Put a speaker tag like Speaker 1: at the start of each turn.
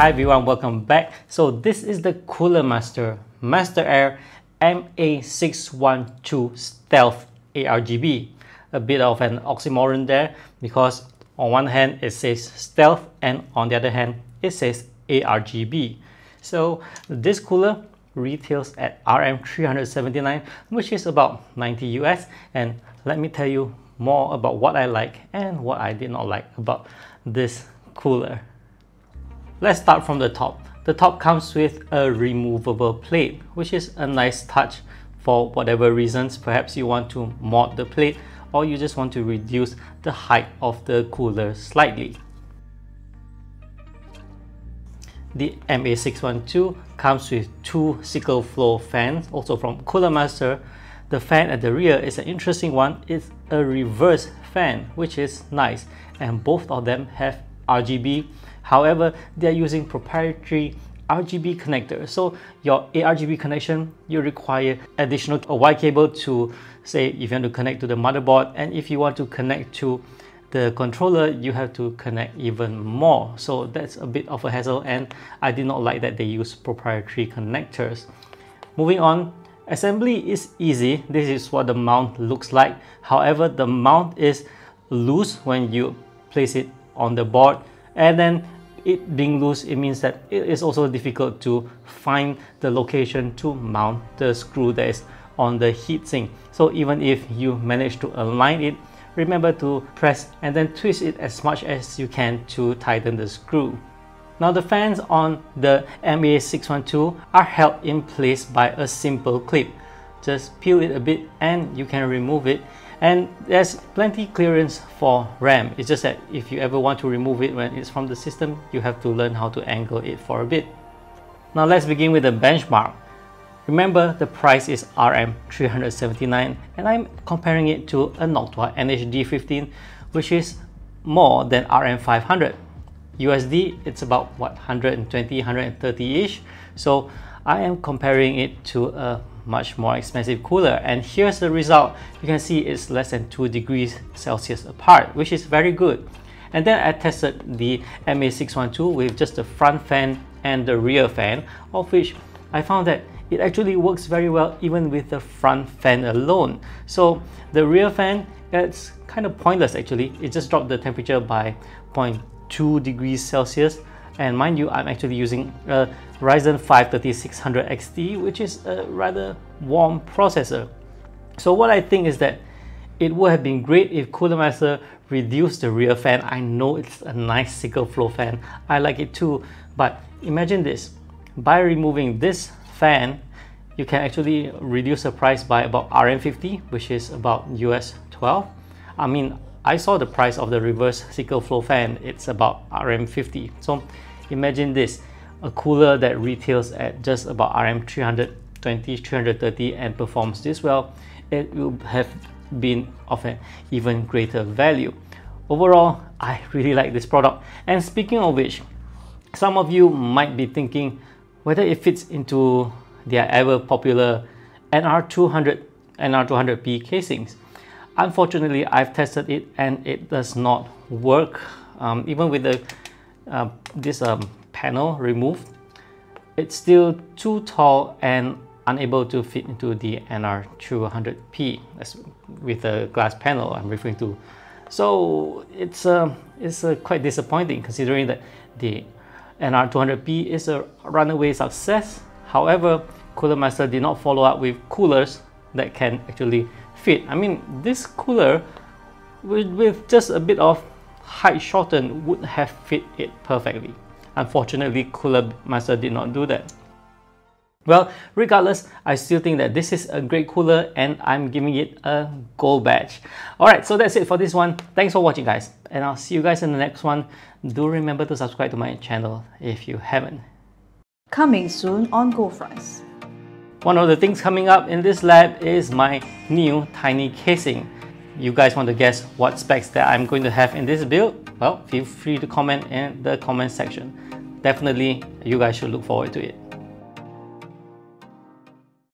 Speaker 1: Hi everyone, welcome back. So this is the Cooler Master Master Air MA612 Stealth ARGB. A bit of an oxymoron there because on one hand it says stealth and on the other hand it says ARGB. So this cooler retails at RM379 which is about 90 US and let me tell you more about what I like and what I did not like about this cooler. Let's start from the top. The top comes with a removable plate, which is a nice touch for whatever reasons. Perhaps you want to mod the plate or you just want to reduce the height of the cooler slightly. The MA612 comes with two SickleFlow fans, also from Cooler Master. The fan at the rear is an interesting one. It's a reverse fan, which is nice. And both of them have RGB However, they're using proprietary RGB connector. So your ARGB connection, you require additional Y cable to say if you want to connect to the motherboard and if you want to connect to the controller, you have to connect even more. So that's a bit of a hassle and I did not like that they use proprietary connectors. Moving on, assembly is easy. This is what the mount looks like. However, the mount is loose when you place it on the board and then it being loose, it means that it is also difficult to find the location to mount the screw that is on the heatsink. So even if you manage to align it, remember to press and then twist it as much as you can to tighten the screw. Now the fans on the MA612 are held in place by a simple clip. Just peel it a bit and you can remove it and there's plenty clearance for RAM. It's just that if you ever want to remove it when it's from the system you have to learn how to angle it for a bit. Now let's begin with the benchmark. Remember the price is RM 379 and I'm comparing it to a Noctua NHD15 which is more than RM 500 USD it's about what 120 130 ish so I am comparing it to a much more expensive cooler. And here's the result. You can see it's less than 2 degrees Celsius apart which is very good. And then I tested the MA612 with just the front fan and the rear fan of which I found that it actually works very well even with the front fan alone. So the rear fan it's kind of pointless actually. It just dropped the temperature by 0.2 degrees Celsius and mind you, I'm actually using a Ryzen 5 3600 XT, which is a rather warm processor. So what I think is that it would have been great if Cooler Master reduced the rear fan. I know it's a nice SickleFlow fan. I like it too. But imagine this. By removing this fan, you can actually reduce the price by about RM50, which is about US 12. I mean, I saw the price of the reverse SickleFlow fan. It's about RM50. So Imagine this, a cooler that retails at just about RM 320, 330 and performs this well, it will have been of an even greater value. Overall, I really like this product. And speaking of which, some of you might be thinking whether it fits into their ever popular NR200 NR200P casings. Unfortunately, I've tested it and it does not work. Um, even with the uh, this um, panel removed, it's still too tall and unable to fit into the NR200P that's with the glass panel I'm referring to. So it's, uh, it's uh, quite disappointing considering that the NR200P is a runaway success. However, Cooler Master did not follow up with coolers that can actually fit. I mean, this cooler with, with just a bit of height shortened would have fit it perfectly. Unfortunately, Cooler Master did not do that. Well, regardless, I still think that this is a great cooler and I'm giving it a gold badge. Alright, so that's it for this one. Thanks for watching guys and I'll see you guys in the next one. Do remember to subscribe to my channel if you haven't.
Speaker 2: Coming soon on goldfries.
Speaker 1: One of the things coming up in this lab is my new tiny casing you guys want to guess what specs that I'm going to have in this build, well, feel free to comment in the comment section. Definitely, you guys should look forward to it.